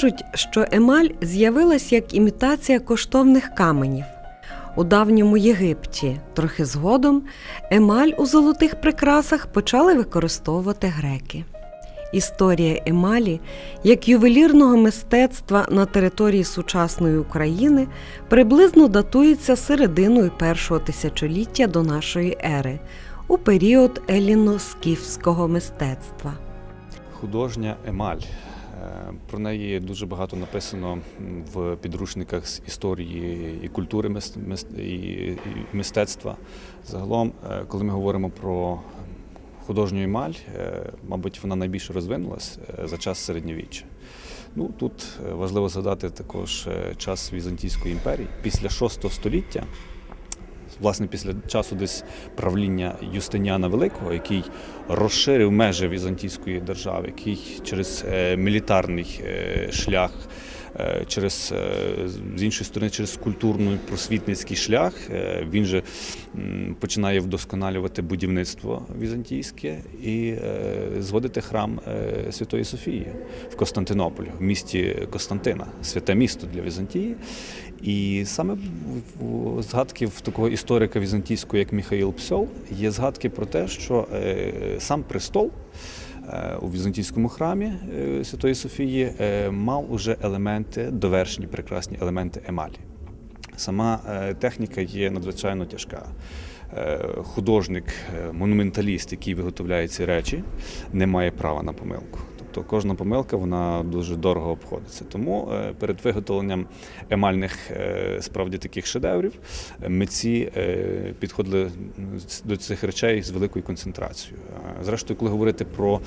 Кажуть, що емаль з'явилась як імітація коштовних каменів. У давньому Єгипті, трохи згодом, емаль у золотих прикрасах почали використовувати греки. Історія емалі як ювелірного мистецтва на території сучасної України приблизно датується серединою першого тисячоліття до нашої ери у період еліно-скіфського мистецтва. Художня емаль. Про неї дуже багато написано в підручниках з історії і культури і мистецтва. Загалом, е, коли ми говоримо про художню емаль, е, мабуть, вона найбільше розвинулась е, за час середньовіччя. Ну, тут важливо згадати також час Візантійської імперії. Після VI століття власне після часу десь правління Юстиніана Великого, який розширив межі Візантійської держави, який через е, мілітарний е, шлях, через е, з іншої сторони, через культурний просвітницький шлях, е, він же починає вдосконалювати будівництво візантійське і е, зводити храм е, Святої Софії в Константинополі, в місті Константина, святе місто для Візантії. І саме згадки в такого історика візантійського, як Міхаїл Псьол, є згадки про те, що е, сам престол е, у візантійському храмі е, Святої Софії е, мав уже елементи, довершені прекрасні елементи емалі. Сама е, техніка є надзвичайно тяжка. Е, Художник, е, монументаліст, який виготовляє ці речі, не має права на помилку. Тобто кожна помилка вона дуже дорого обходиться. Тому е, перед виготовленням емальних е, справді таких шедеврів е, митці підходили до цих речей з великою концентрацією. Зрештою, коли говорити про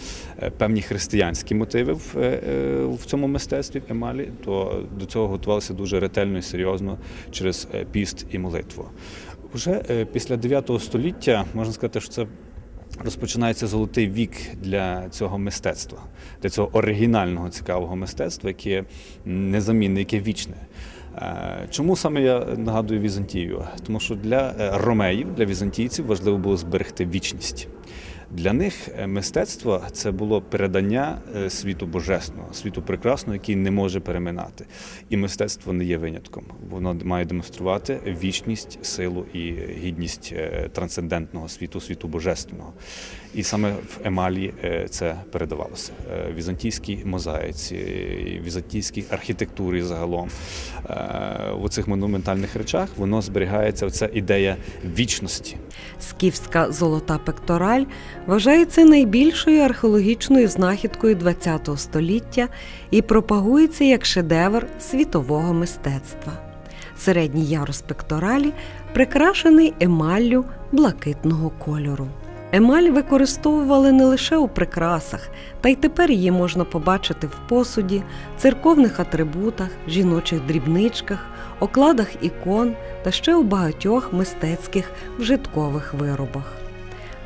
певні християнські мотиви в, цьому мистецтві емалі, то до цього готувалися дуже ретельно і серйозно через піст і молитву. Уже після 9 століття можна сказати, що це розпочинається золотий вік для цього мистецтва, для цього оригінального цікавого мистецтва, яке незамінне, яке вічне. Е, Чому саме я нагадую Візантію? Тому що для е, ромеїв, для візантійців важливо було зберегти вічність. Для них е, мистецтво це було передання е, світу божественного, світу прекрасного, який не може переминати. І мистецтво не є винятком. Воно має демонструвати вічність, силу і гідність е, трансцендентного світу, світу божественного. І саме в емалі це передавалося. Візантійській мозаїці, візантійській архітектурі загалом. В оцих монументальних речах воно зберігається оця ідея вічності. Скіфська золота пектораль вважається найбільшою археологічною знахідкою ХХ століття і пропагується як шедевр світового мистецтва. Середній ярус пекторалі прикрашений емаллю блакитного кольору. Емаль використовували не лише у прикрасах, та й тепер її можна побачити в посуді, церковних атрибутах, жіночих дрібничках, окладах ікон та ще у багатьох мистецьких вжиткових виробах.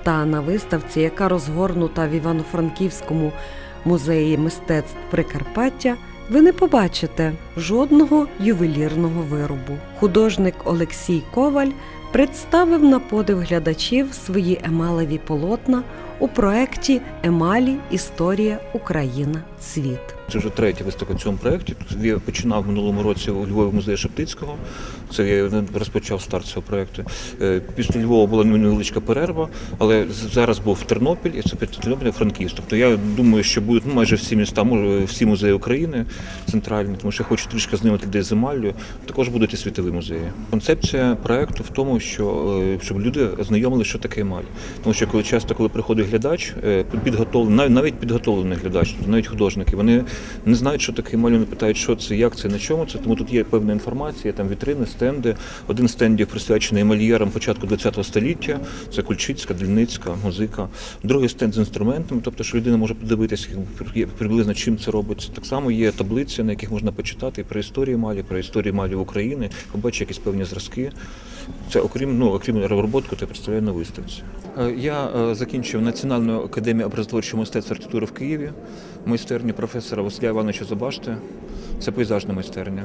Та на виставці, яка розгорнута в Івано-Франківському музеї мистецтв Прикарпаття, ви не побачите жодного ювелірного виробу. Художник Олексій Коваль представив на подив глядачів свої емалеві полотна у проєкті Емалі Історія Україна Світ. Це вже третя виставка в цьому проєкті. Я починав минулому році у Львові музеї Шептицького. Це я розпочав старт цього проєкту. Е, Після Львова була невеличка перерва, але зараз був Тернопіль і це Тернопіль Франківськ. Тобто я думаю, що будуть ну, майже всі міста, може, всі музеї України центральні, тому що я хочу трішки знайомити людей з емаллю. Також будуть і світові музеї. Концепція проєкту в тому, що е, щоб люди знайомили, що таке емаль. Тому що коли часто, коли приходить глядач, е, підготовлений, навіть підготовлений глядач, навіть художники, вони не знають, що таке вони питають, що це, як це, на чому це. Тому тут є певна інформація, там вітрини, стенди. Один стендів присвячений емальєрам початку ХХ століття. Це Кульчицька, Дільницька, музика. Другий стенд з інструментами, тобто, що людина може подивитися приблизно чим це робиться. Так само є таблиці, на яких можна почитати і про історію емалі, про історію емалі України, побачити якісь певні зразки. Це окрім ну окрім яку я представляю на виставці. Е, Я е, закінчив Національну академію образотворчого мистецтва архітектури в Києві, майстерню професора Василя Івановича Забашти. Це пейзажна майстерня.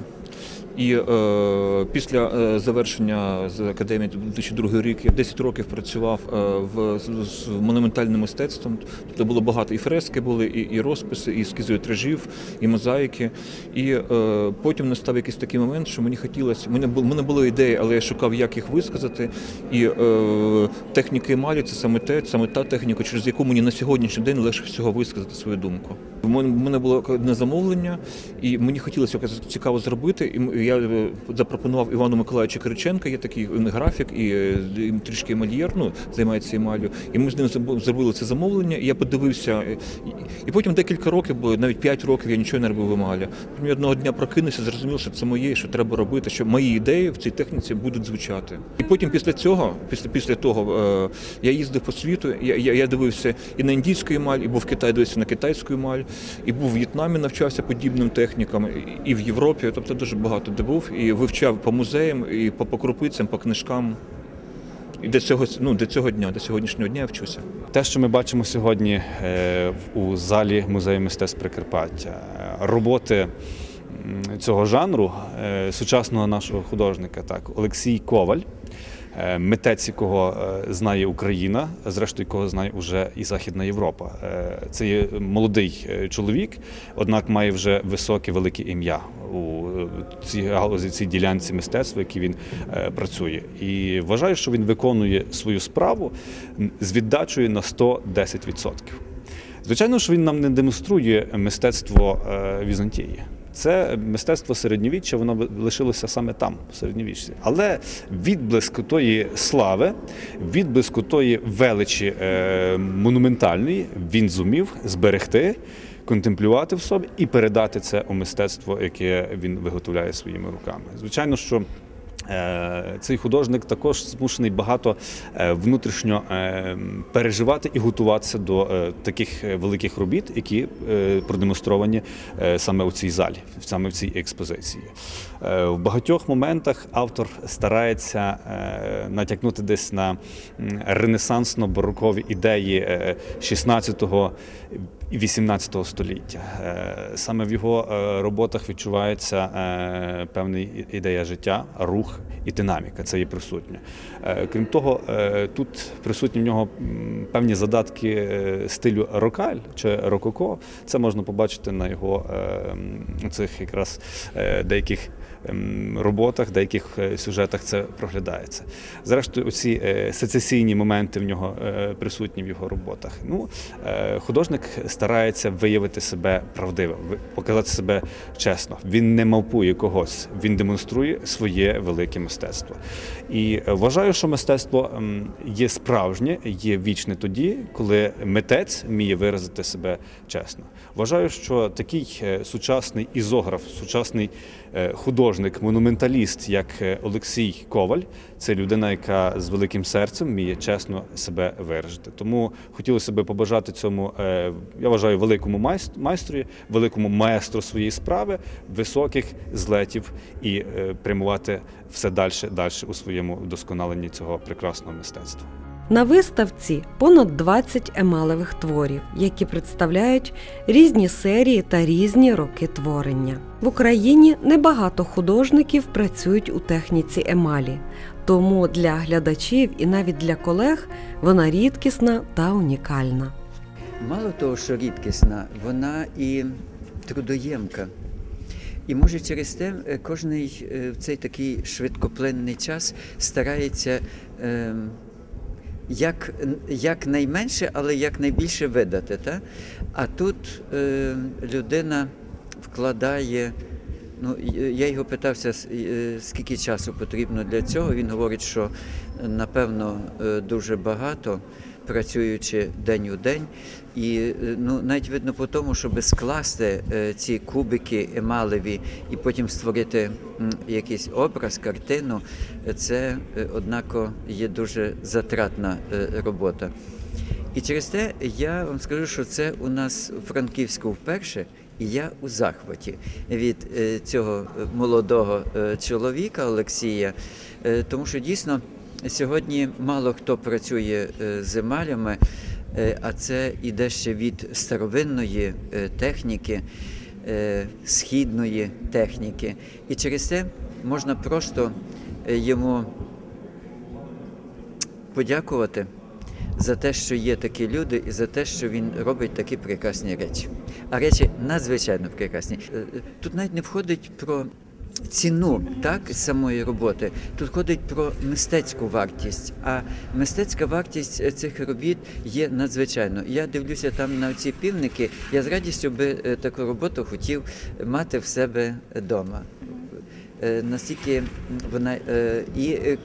І е, після е, завершення з академії 2002 рік я 10 років працював в, з, монументальним мистецтвом. Тобто було багато і фрески були, і, і розписи, і ескізи вітражів, і мозаїки. І е, потім настав якийсь такий момент, що мені хотілося, мене мене були ідеї, але я шукав, як їх висказати. І е, техніки емалі це саме те, саме та техніка, через яку мені на сьогоднішній день легше всього висказати свою думку. У мене, було одне замовлення, і мені хотілося цікаво зробити. І я е, запропонував Івану Миколаївичу Кириченка, є такий графік і, е, трішки емальєр, ну, займається емаллю. І ми з ним зробили це замовлення, і я подивився. І, потім декілька років, бо навіть 5 років я нічого не робив емалі. Одного дня прокинувся, зрозумів, що це моє, що треба робити, що мої ідеї в цій техніці будуть звучати. І потім після цього, після, після того, е, я їздив по світу, я, я, дивився і на індійську емаль, і був в Китаї, дивився на китайську емаль, і був в В'єтнамі, навчався подібним технікам, і, в Європі, тобто дуже багато де був, і вивчав по музеям, і по, по крупицям, по книжкам. І до цього, ну, до цього дня, до сьогоднішнього дня я вчуся. Те, що ми бачимо сьогодні е, у залі музею мистецтв Прикарпаття, е, роботи цього жанру е, сучасного нашого художника, так, Олексій Коваль. е, Митець, якого е, знає Україна, зрештою, якого знає вже і Західна Європа. Це є молодий чоловік, однак має вже високе велике ім'я у цій галузі, цій ділянці мистецтва, які він працює. І вважаю, що він виконує свою справу з віддачею на 110%. Звичайно, що він нам не демонструє мистецтво Візантії. Це мистецтво середньовіччя, воно лишилося саме там, в середньовіччі. Але відблиск тої слави, відблиску тої величі е, монументальної, він зумів зберегти, контемплювати в собі і передати це у мистецтво, яке він виготовляє своїми руками. Звичайно, що Цей художник також змушений багато е, внутрішньо е, переживати і готуватися до е, таких е, великих робіт, які е, продемонстровані е, саме у цій залі, саме в цій експозиції. Е, В багатьох моментах автор старається е, натякнути десь на ренесансно-барокові ідеї е, 16-го 18 століття. Е, Саме в його е, роботах відчувається е, певна ідея життя, рух і динаміка. Це є присутнє. Крім того, тут присутні в нього певні задатки стилю рокаль чи рококо. Це можна побачити на його цих якраз деяких роботах, деяких е, сюжетах це проглядається. Зрештою, оці е, сецесійні моменти в нього е, присутні в його роботах. Ну, художник старається виявити себе правдиво, показати себе чесно. Він не мавпує когось, він демонструє своє велике мистецтво. І вважаю, що мистецтво ем, є справжнє, є вічне тоді, коли митець вміє виразити себе чесно. Вважаю, що такий сучасний ізограф, сучасний художник, монументаліст, як е, Олексій Коваль, це людина, яка з великим серцем вміє чесно себе виражити. Тому хотілося б побажати цьому, е, я вважаю, великому майст- майстрі, великому маестру своєї справи, високих злетів і е, прямувати все далі, далі у своєму вдосконаленні цього прекрасного мистецтва. На виставці понад 20 емалевих творів, які представляють різні серії та різні роки творення. В Україні небагато художників працюють у техніці емалі, тому для глядачів і навіть для колег вона рідкісна та унікальна. Мало того, що рідкісна, вона і трудоємка. І може через те е, е, в цей такий швидкоплинний час старається е, як, як найменше, але як найбільше видати. Та? А тут е, людина вкладає. Ну, я його питався, е, скільки часу потрібно для цього. Він говорить, що напевно е, дуже багато, працюючи день у день. І е, ну, навіть видно по тому, щоб скласти е, ці кубики емалеві і потім створити якийсь образ, картину, це е, однако є дуже затратна робота. І через те я вам скажу, що це у нас у Франківську вперше, І я у захваті від цього молодого чоловіка Олексія, тому що дійсно сьогодні мало хто працює е, з емалями, е, а це іде ще від старовинної е, техніки, східної техніки. І через це можна просто йому подякувати за те, що є такі люди, і за те, що він робить такі прекрасні речі. А речі надзвичайно прекрасні. Тут навіть не входить про ціну так, самої роботи. Тут ходить про мистецьку вартість. А мистецька вартість е, цих робіт є надзвичайно. Я дивлюся там на ці півники. Я з радістю би е, таку роботу хотів мати в себе вдома. Е, Настільки вона і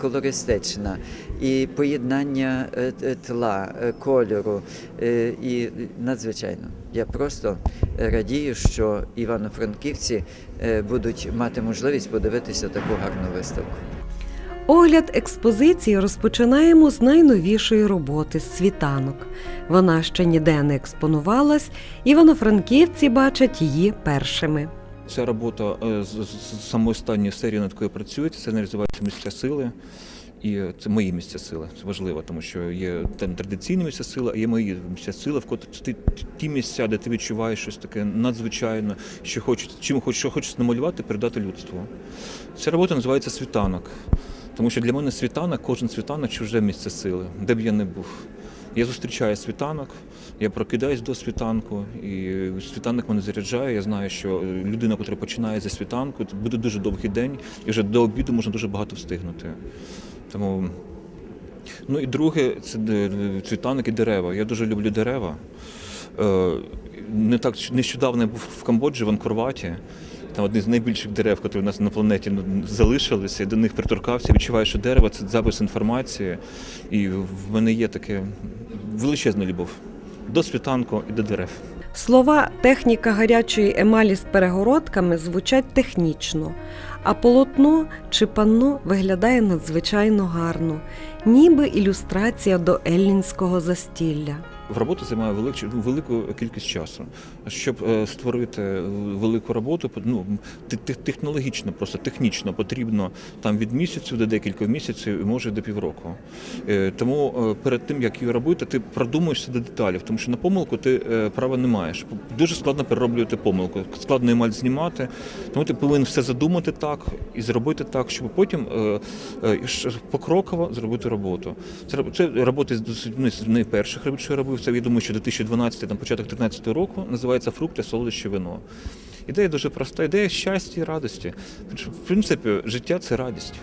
колористична, і поєднання е, тла, е, кольору, е, і надзвичайно. Я просто радію, що івано-франківці е, будуть мати можливість подивитися таку гарну виставку. Огляд експозиції розпочинаємо з найновішої роботи світанок. Вона ще ніде не експонувалась, івано-франківці бачать її першими. Ця робота е, з самої останньої серії, над якою працюється, це називається місця сили. І це мої місця сили. Це важливо, тому що є там традиційні місця сили, а є мої місця сили, в котрі ти ті місця, де ти відчуваєш щось таке надзвичайне, що хочеш, чим хочеш, що хочеш намалювати, передати людству. Ця робота називається світанок. Тому що для мене світанок, кожен світанок чуже місце сили, де б я не був. Я зустрічаю світанок, я прокидаюсь до світанку, і світанок мене заряджає. Я знаю, що людина, яка починає зі світанку, буде дуже довгий день, і вже до обіду можна дуже багато встигнути. Тому Ну і друге, це де- світанок і дерева. Я дуже люблю дерева. Е, Не так нещодавно я був в Камбоджі, в Анкорваті. Там одні з найбільших дерев, які у нас на планеті ну, залишилися, і до них приторкався. Відчуваю, що дерево це запис інформації. І в мене є таке величезна любов до світанку і до дерев. Слова техніка гарячої емалі з перегородками звучать технічно, а полотно чи панно виглядає надзвичайно гарно, ніби ілюстрація до еллінського застілля. В роботу займає ну, велику кількість часу. Щоб е, створити велику роботу, ну те- те- технологічно, просто технічно потрібно там від місяцю до декількох місяців, і може до півроку. Е, Тому е, перед тим як її робити, ти продумуєш все до деталів, тому що на помилку ти права не маєш. Дуже складно перероблювати помилку, складно емаль знімати. Тому ти повинен все задумати так і зробити так, щоб потім покроково зробити роботу. Це роботи з досить ну, з найперших робіт, що я робив. Це я думаю, що 2012, там початок 2013 року називається фрукти, солодощі, вино. Ідея дуже проста, ідея щастя і радості. В принципі, життя це радість.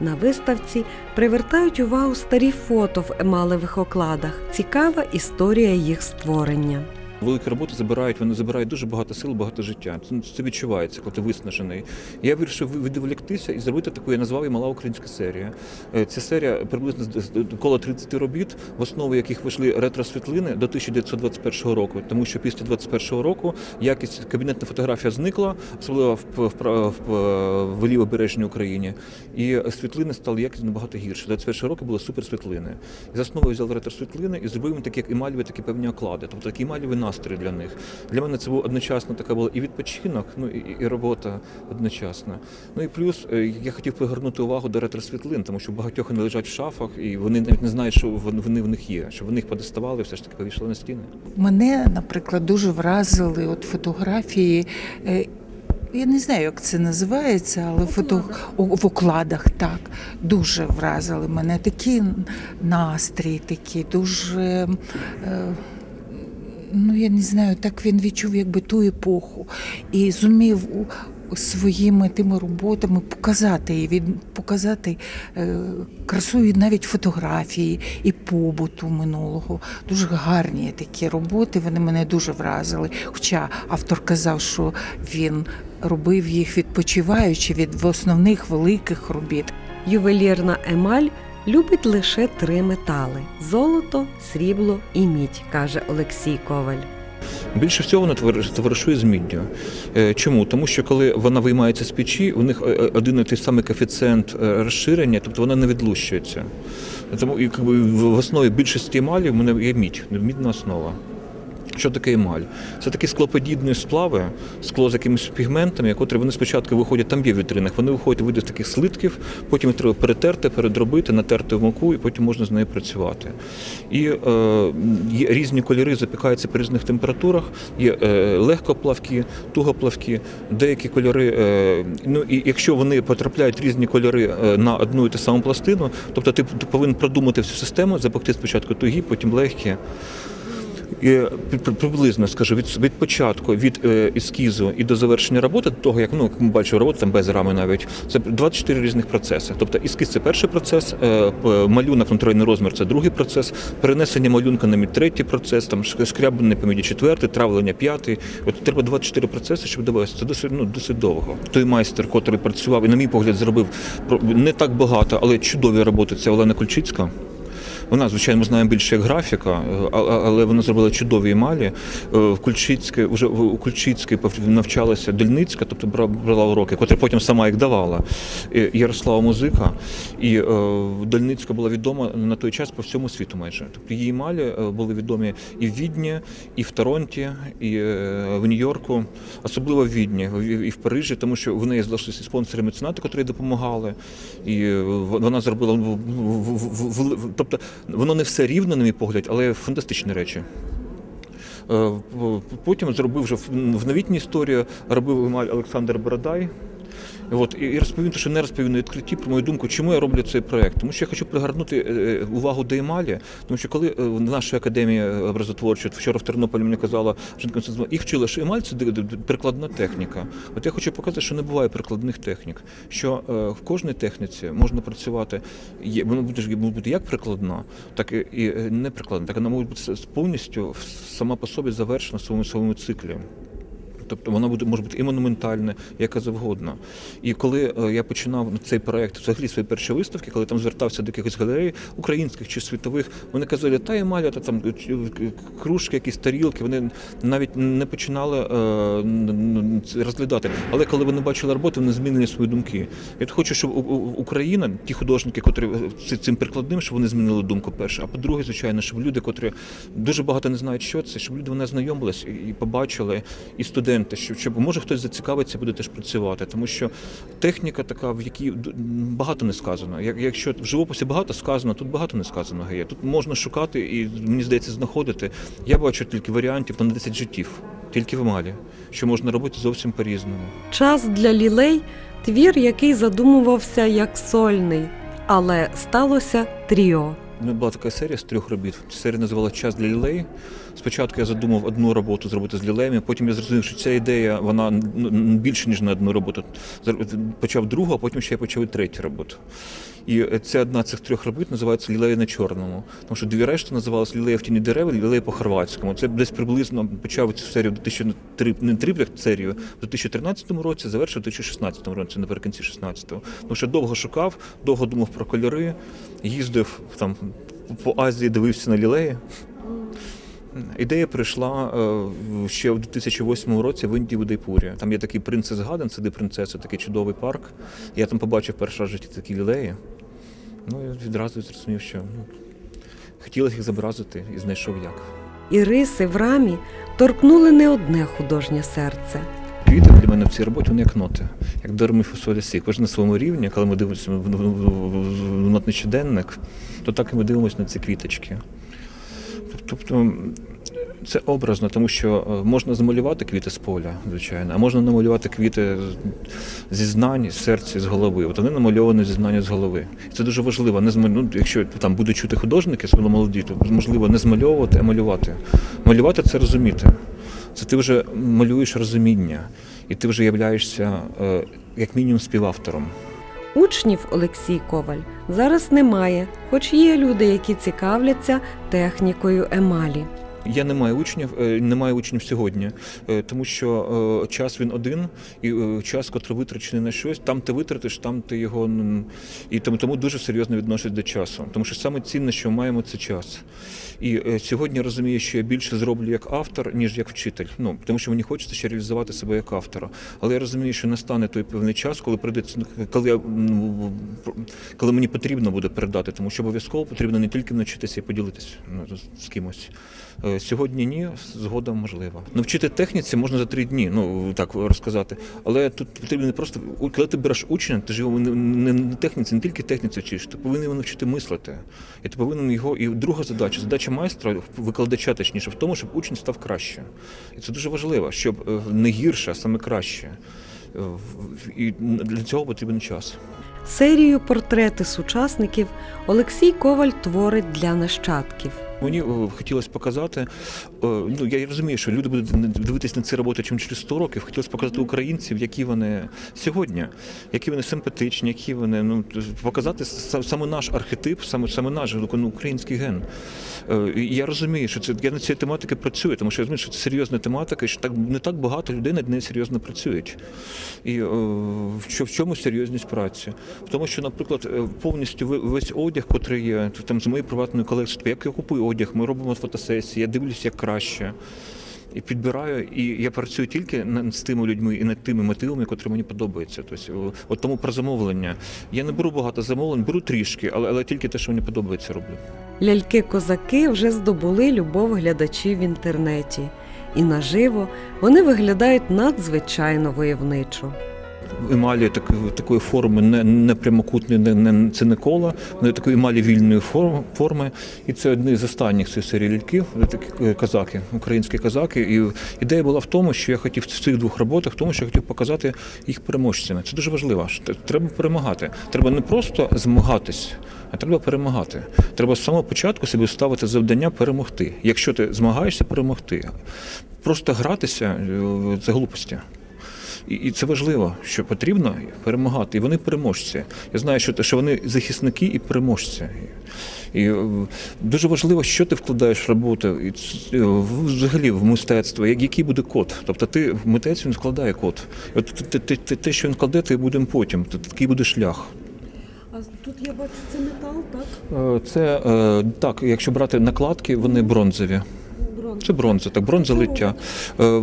На виставці привертають увагу старі фото в емалевих окладах. Цікава історія їх створення. Великі роботи забирають, вони забирають дуже багато сил, багато життя. Це, це відчувається, коли ти виснажений. Я вирішив відволіктися і зробити таку, я назвав її мала українська серія. Е, Ця серія приблизно коло 30 робіт, в основу яких вийшли ретро-світлини до 1921 року. Тому що після 21 року якість кабінетна фотографія зникла, особливо в, в, в, в, лівобережній Україні. І світлини стали якість набагато гірше. 21 року були суперсвітлини. І за основу взяв ретро-світлини і зробив їм такі як емаліві, такі певні оклади, тобто такі емаліві настрій для них. Для мене це був одночасно така була і відпочинок, ну і, і робота одночасно. Ну і плюс е, я хотів привернути увагу до ретро-світлин, тому що багатьох вони лежать в шафах, і вони навіть не знають, що вони, в них є, що вони їх подоставали, все ж таки повішали на стіни. Мене, наприклад, дуже вразили от фотографії. е, Я не знаю, як це називається, але фото в окладах так дуже вразили мене. Такий настрій, такий дуже. Е, Ну, я не знаю, так він відчув якби ту епоху і зумів своїми тими роботами показати її, від показати е, красу і навіть фотографії і побуту минулого. Дуже гарні такі роботи. Вони мене дуже вразили. Хоча автор казав, що він робив їх відпочиваючи від основних великих робіт. Ювелірна емаль любить лише три метали: золото, срібло і мідь, каже Олексій Коваль. Більше всього вона товар- товаришує з міддю. Е, Чому? Тому що коли вона виймається з печі, у них е, е, один і той самий коефіцієнт розширення, тобто вона не відлущується. Тому і в основі більшості емалів мене є мідь, мідна основа. Що таке емаль? Це такі склоподібні сплави, скло з якимись пігментами, котрі вони спочатку виходять, там є в вітринах, вони виходять види з таких слитків, потім їх треба перетерти, передробити, натерти в муку, і потім можна з нею працювати. І е, є різні кольори запікаються при різних температурах. Є е, легкоплавкі, тугоплавкі, деякі кольори. Е, ну і якщо вони потрапляють різні кольори е, на одну і ту саму пластину, тобто ти, повинен продумати всю систему, запекти спочатку тугі, потім легкі. При- приблизно скажу від, від початку, від е, ескізу і до завершення роботи, до того як ну ми бачимо роботу там без рами навіть це 24 різних процеси. Тобто ескіз це перший процес, е, малюнок контрольний розмір це другий процес, перенесення малюнка на мід третій процес, там шкрябання по міді четвертий, травлення п'ятий. От треба 24 процеси, щоб довести. Це досить ну досить довго. Той майстер, котрий працював і, на мій погляд, зробив не так багато, але чудові роботи. Це Олена Кульчицька. Вона, звичайно, ми знаємо більше як графіка, е, але вона зробила чудові емалі. Е, В Кульчицьке, вже у Кульчицькій навчалася Дельницька, тобто бра- брала уроки, котра потім сама їх давала. Ярослава Музика. І е, Дельницька була відома на той час по всьому світу майже. Тобто її емалі були відомі і в Відні, і в Торонті, і в Нью-Йорку, особливо в Відні, і в Парижі, тому що в неї залишилися спонсори меценати, котрі допомагали. І вона зробила тобто воно не все рівно, на мій погляд, але фантастичні речі. Е, Потім зробив вже в новітній історії, робив емаль Олександр Бородай. От, і розповім, те, що не розповів на відкритті про мою думку, чому я роблю цей проект. Тому що я хочу пригарнути е, увагу до емалі, тому що коли е, в нашій академії образотворчої, вчора в Тернополі мені казала жінка, їх вчили, що емаль це прикладна техніка. От я хочу показати, що не буває прикладних технік, що е, в кожній техніці можна працювати, є, вона буде, може бути як прикладна, так і, е, не прикладна, так вона може бути повністю сама по собі завершена своєму своєму циклі. Тобто вона буде може бути і монументальна, і яка завгодно. І коли е, я починав цей проект, взагалі свої перші виставки, коли там звертався до якихось галерей українських чи світових, вони казали, та емаля, та там е, кружки, якісь тарілки, вони навіть не починали е, розглядати. Але коли вони бачили роботи, вони змінили свої думки. Я хочу, щоб Україна, ті художники, котрі цим прикладним, щоб вони змінили думку перше. А по-друге, звичайно, щоб люди, котрі дуже багато не знають, що це, щоб люди вони знайомились і і побачили, і студенти, щоб, щоб може хтось зацікавиться, буде теж працювати. Тому що техніка така, в якій багато не сказано. Як- Якщо в живописі багато сказано, тут багато не сказано є. Тут можна шукати і мені здається знаходити. Я бачу тільки варіантів на 10 життів, тільки в емалі, що можна робити зовсім по-різному. Час для лілей твір, який задумувався як сольний, але сталося тріо. У мене була така серія з трьох робіт. Серія називалася Час для лілей. Спочатку я задумав одну роботу зробити з лілеями, потім я зрозумів, що ця ідея вона ну, більше, ніж на одну роботу. Почав другу, а потім ще я почав і третю роботу. І ця одна з цих трьох робіт називається Лілеї на чорному. Тому що дві решти називалися Лілеї в тіні дерев і Лілеї по-хорватському. Це десь приблизно почав цю серію 2003, не триплях серію в 2013 році, завершив в 2016 році, наприкінці 16-го. Тому що довго шукав, довго думав про кольори, їздив там по Азії, дивився на лілеї. Ідея прийшла е, ще в 2008 році в Індії в Удайпурі. Там є такий принцес Гаден, це де принцеса, такий чудовий парк. Я там побачив перший раз в житті такі лілеї. Ну я відразу зрозумів, що ну, хотілося їх зобразити і знайшов як. І риси в рамі торкнули не одне художнє серце. Квіти для мене в цій роботі вони як ноти, як до фосолісі. Кожен на своєму рівні, коли ми дивимося в, в, в, в нотний щоденник, то так і ми дивимося на ці квіточки. Тобто це образно, тому що е, можна замалювати квіти з поля, звичайно, а можна намалювати квіти зі знань, з серця, з голови. От вони намальовані зі знання з голови. І це дуже важливо. Не ну, якщо там будуть чути художники, особливо молоді, то можливо не змальовувати, а малювати. Малювати це розуміти. Це ти вже малюєш розуміння, і ти вже являєшся е, як мінімум співавтором. Учнів Олексій Коваль зараз немає, хоч є люди, які цікавляться технікою емалі. Я не маю учнів, е, не маю учнів сьогодні, е, тому що е, час він один, і час, котрий витрачений на щось, там ти витратиш, там ти його і тому, тому дуже серйозно відношусь до часу. Тому що саме цінне, що маємо, це час. І сьогодні я розумію, що я більше зроблю як автор, ніж як вчитель. Ну тому що мені хочеться ще реалізувати себе як автора. Але я розумію, що настане той певний час, коли прийдеться, коли я ну, коли мені потрібно буде передати, тому що обов'язково потрібно не тільки навчитися і поділитися ну, з кимось. Е, Сьогодні ні, згода можлива. Навчити техніці можна за три дні, ну так розказати. Але тут потрібно не просто коли ти береш учня, ти ж його не, не, техніці, не тільки техніці вчиш, ти повинен його навчити мислити. І ти повинен його. І друга задача, задача майстра, викладача точніше, в тому, щоб учень став краще. І це дуже важливо, щоб е, не гірше, а саме краще. Е, І для цього потрібен час. Серію портрети сучасників Олексій Коваль творить для нащадків. Мені е, хотілося показати. е, Ну я розумію, що люди будуть дивитися на ці роботи чим через 100 років. Хотілося показати українців, які вони сьогодні, які вони симпатичні, які вони ну показати саме наш архетип, саме саме наш ну, український ген. Е, І я розумію, що це я над цією тематикою працюю, тому що я розумію, що це серйозна тематика, і що так не так багато людей над нею серйозно працюють. І що в чому серйозність праці? В тому, що, наприклад, повністю весь одяг, котрий є там з моєї приватної колекції, тобто як я купую одяг, ми робимо фотосесії, я дивлюся, як краще. І підбираю, і я працюю тільки над з тими людьми і над тими мотивами, котрі мені подобаються. Тобто, от тому про замовлення. Я не беру багато замовлень, беру трішки, але, але тільки те, що мені подобається, роблю. Ляльки-козаки вже здобули любов глядачів в інтернеті, і наживо вони виглядають надзвичайно войовничо. Емалі так, такої форми, не, не прямокутної, не, не, це не коло, вони такої емалі вільної форм, форми. І це одні з останніх цієї серії ляльків, такі е, казаки, українські казаки. І ідея була в тому, що я хотів в цих двох роботах, в тому, що я хотів показати їх переможцями. Це дуже важливо. Треба перемагати. Треба не просто змагатись. А треба перемагати. Треба з самого початку собі ставити завдання перемогти. Якщо ти змагаєшся, перемогти. Просто гратися е, це глупості. І, і це важливо, що потрібно перемагати. І вони переможці. Я знаю, що, те- що вони захисники і переможці. І е, дуже важливо, що ти вкладаєш в роботу, і е, в- взагалі в мистецтво, як- який буде код. Тобто ти митець він складає код. І От те, те, те, те, що він кладе, ти будемо потім. Такий буде шлях. А тут я бачу це метал, так? Е, Це так, якщо брати накладки, вони бронзові. Це бронза, так, бронза лиття. Е,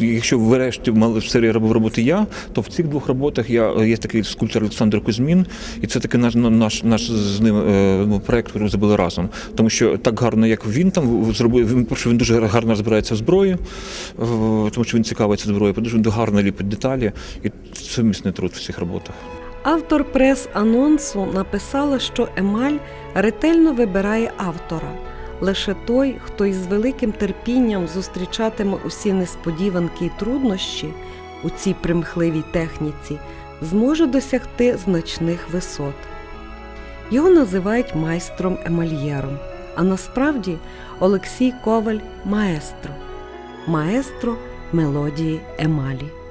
Якщо врешті мали в серії робив роботи я, то в цих двох роботах я є такий скульптор Олександр Кузьмін, і це такий наш наш, наш з ним е, ну, проект, який зробили разом. Тому що так гарно, як він там зробив, він він дуже гарно розбирається в зброї, е, тому що він цікавиться зброєю, дуже гарно ліпить деталі, і це місний труд в цих роботах. Автор прес-анонсу написала, що Емаль ретельно вибирає автора. Лише той, хто із великим терпінням зустрічатиме усі несподіванки й труднощі у цій примхливій техніці, зможе досягти значних висот. Його називають майстром емальєром, а насправді Олексій Коваль маестро, маестро мелодії емалі.